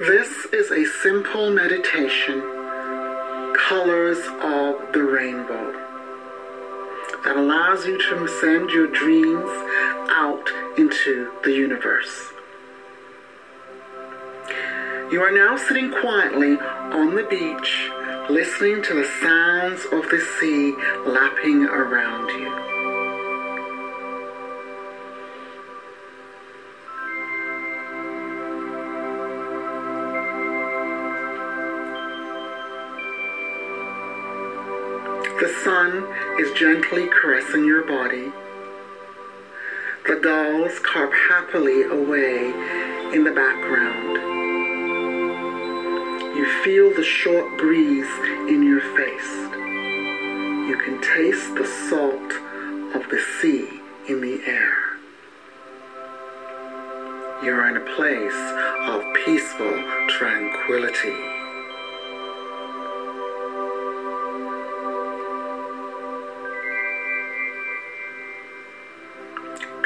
This is a simple meditation, Colors of the Rainbow, that allows you to send your dreams out into the universe. You are now sitting quietly on the beach, listening to the sounds of the sea lapping around you. The sun is gently caressing your body. The dolls carp happily away in the background. You feel the short breeze in your face. You can taste the salt of the sea in the air. You're in a place of peaceful tranquility.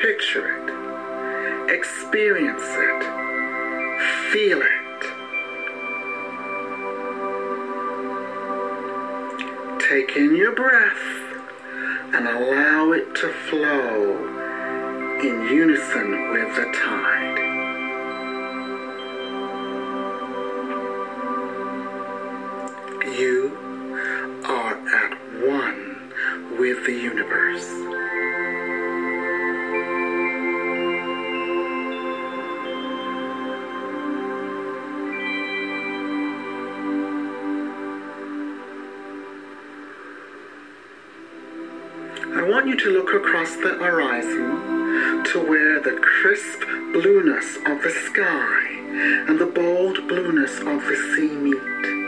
Picture it. Experience it. Feel it. Take in your breath and allow it to flow in unison with the tide. I want you to look across the horizon to where the crisp blueness of the sky and the bold blueness of the sea meet.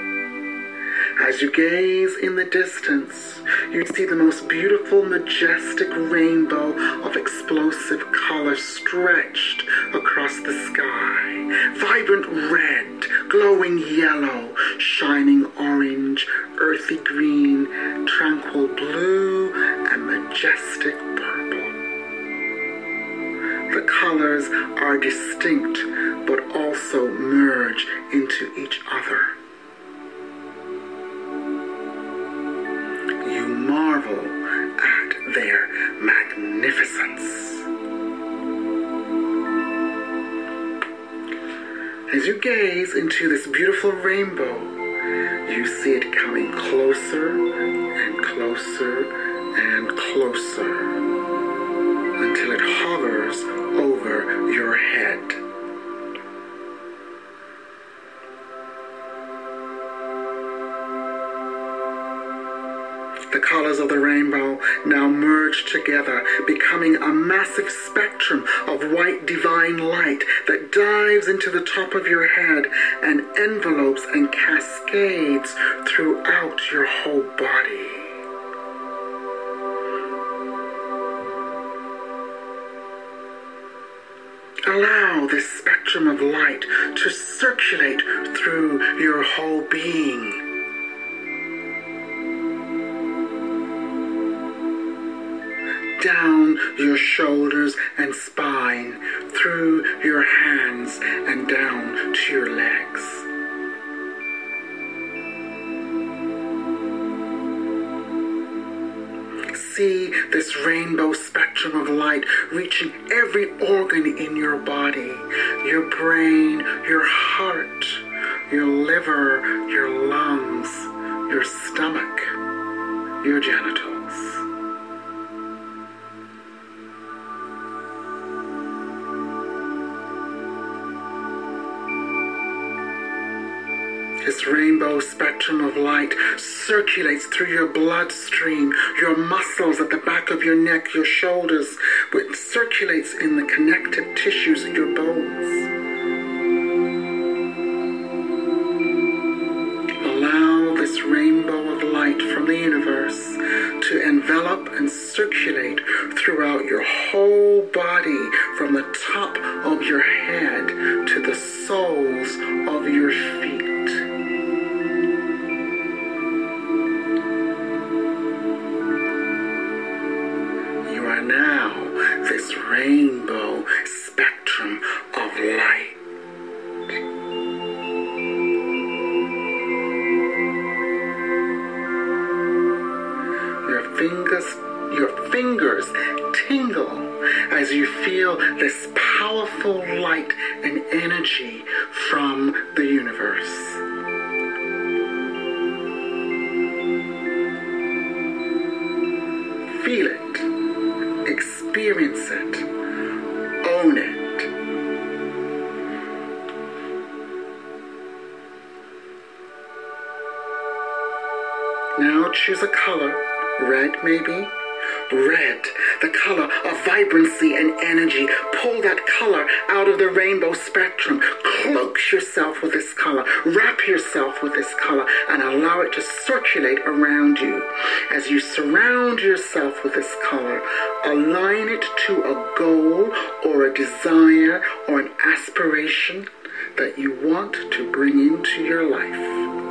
As you gaze in the distance, you see the most beautiful, majestic rainbow of explosive color stretched across the sky. Vibrant red, glowing yellow, shining orange, earthy green, tranquil blue, majestic purple. The colors are distinct but also merge into each other. You marvel at their magnificence. As you gaze into this beautiful rainbow, you see it coming closer and closer and closer until it hovers over your head. The colors of the rainbow now merge together, becoming a massive spectrum of white divine light that dives into the top of your head and envelopes and cascades throughout your whole body. Allow this spectrum of light to circulate through your whole being. down your shoulders and spine, through your hands and down to your legs. See this rainbow spectrum of light reaching every organ in your body your brain, your heart, your liver, your lungs, your stomach, your genitals. This rainbow spectrum of light circulates through your bloodstream, your muscles at the back of your neck, your shoulders, but circulates in the connective tissues of your bones. Allow this rainbow of light from the universe to envelop and circulate throughout your whole body from the top of your head to the soles of your feet. Pull that color out of the rainbow spectrum. Cloak yourself with this color. Wrap yourself with this color and allow it to circulate around you. As you surround yourself with this color, align it to a goal or a desire or an aspiration that you want to bring into your life.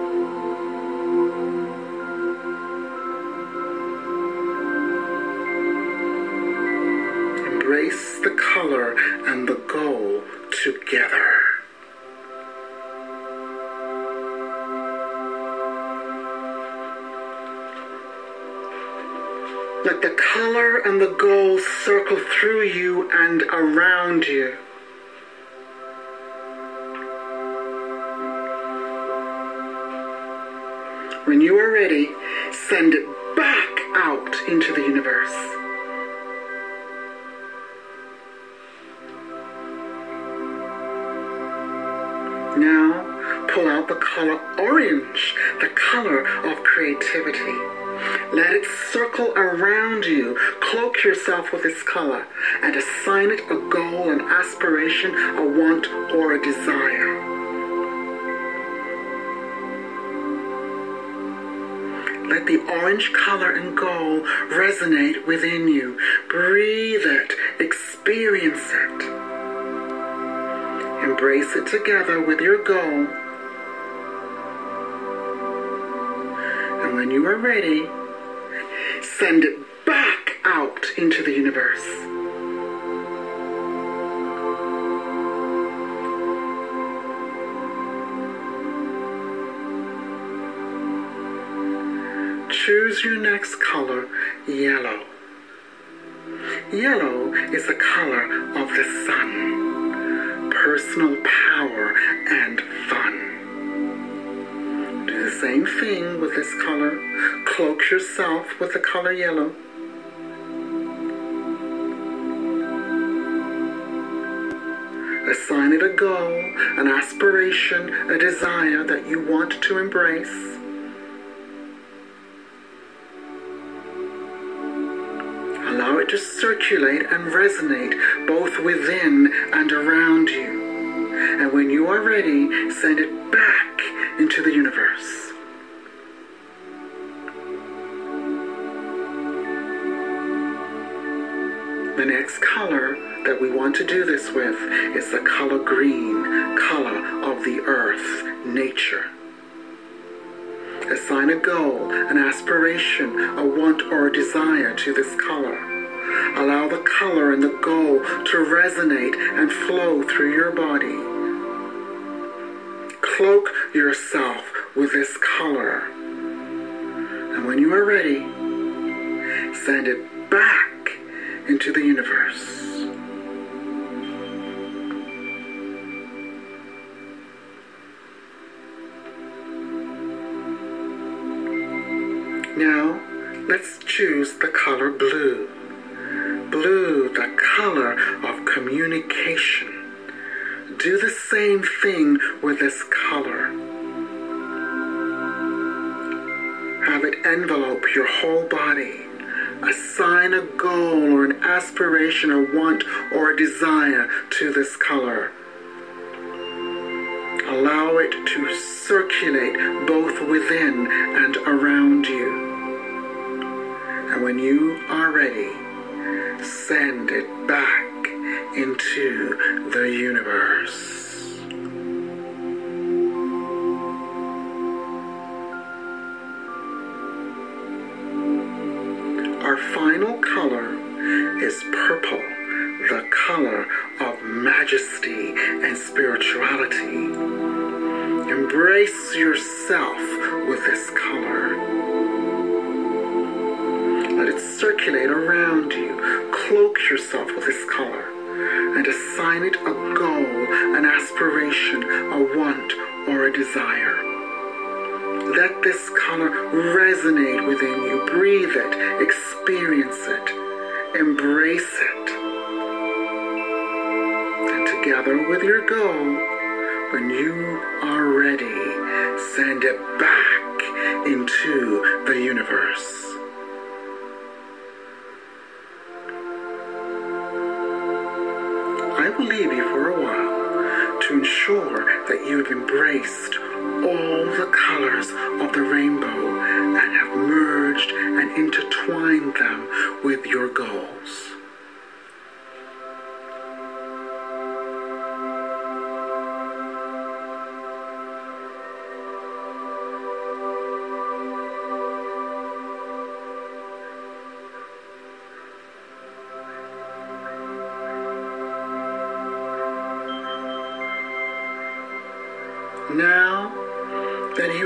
Together. Let the color and the goal circle through you and around you. When you are ready, send it back out into the universe. Out the color orange, the color of creativity. Let it circle around you. Cloak yourself with this color and assign it a goal, an aspiration, a want, or a desire. Let the orange color and goal resonate within you. Breathe it, experience it. Embrace it together with your goal. And when you are ready, send it back out into the universe. Choose your next color, yellow. Yellow is the color of the sun personal power and fun. Same thing with this color. Cloak yourself with the color yellow. Assign it a goal, an aspiration, a desire that you want to embrace. Allow it to circulate and resonate both within and around you. And when you are ready, send it back into the universe. The next color that we want to do this with is the color green, color of the earth, nature. Assign a goal, an aspiration, a want, or a desire to this color. Allow the color and the goal to resonate and flow through your body cloak yourself with this color. And when you are ready, send it back into the universe. Now, let's choose the color blue. Blue, the color of communication do the same thing with this color. Have it envelope your whole body. Assign a goal or an aspiration, a want or a desire to this color. Allow it to circulate both within and around you. And when you are ready, send it back into the universe. Circulate around you. Cloak yourself with this color and assign it a goal, an aspiration, a want, or a desire. Let this color resonate within you. Breathe it, experience it, embrace it. And together with your goal, when you are ready, send it back into the universe.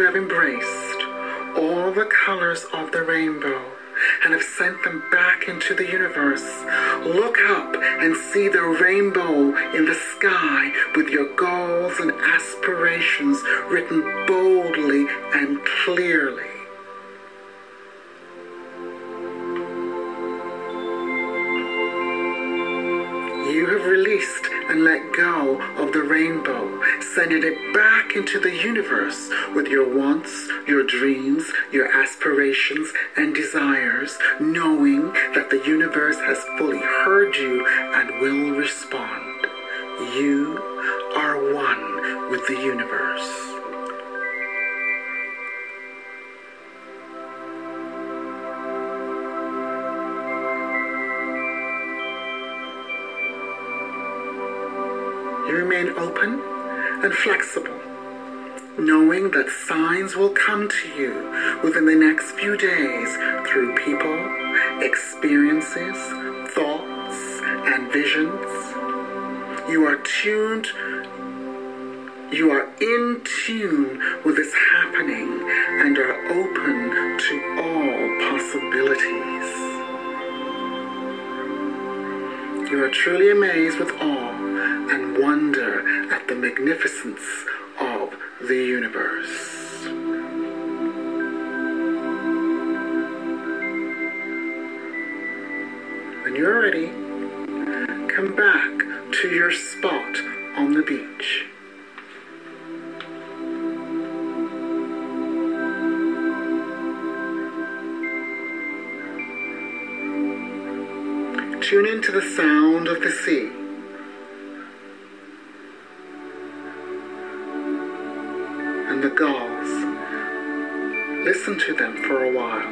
Have embraced all the colors of the rainbow and have sent them back into the universe, look up and see the rainbow in the sky with your goals and aspirations written boldly and clearly. You have released and let go of the rainbow, sending it back into the universe with your wants, your dreams, your aspirations, and desires, knowing that the universe has fully heard you and will respond. You are one with the universe. Remain open and flexible, knowing that signs will come to you within the next few days through people, experiences, thoughts, and visions. You are tuned, you are in tune with this happening and are open to all possibilities. You are truly amazed with awe wonder at the magnificence of the universe. When you're ready, come back to your spot on the beach. Tune into the sound of the sea. Listen to them for a while.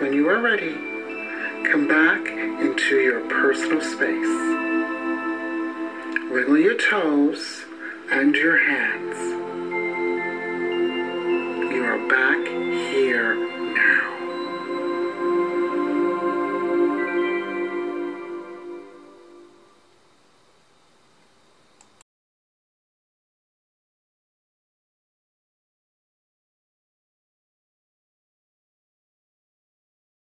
When you are ready, come back into your personal space. Wiggle your toes and your hands.